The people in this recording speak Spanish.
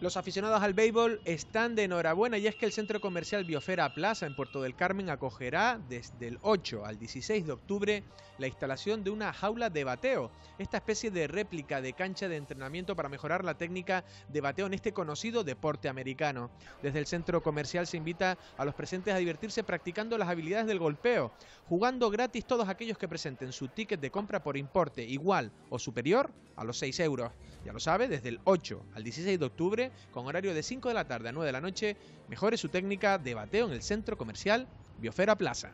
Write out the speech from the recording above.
Los aficionados al béisbol están de enhorabuena y es que el centro comercial Biosfera Plaza en Puerto del Carmen acogerá desde el 8 al 16 de octubre la instalación de una jaula de bateo, esta especie de réplica de cancha de entrenamiento para mejorar la técnica de bateo en este conocido deporte americano. Desde el centro comercial se invita a los presentes a divertirse practicando las habilidades del golpeo, jugando gratis todos aquellos que presenten su ticket de compra por importe igual o superior a los 6 euros. Ya lo sabe, desde el 8 al 16 de octubre con horario de 5 de la tarde a 9 de la noche, mejore su técnica de bateo en el centro comercial Biofera Plaza.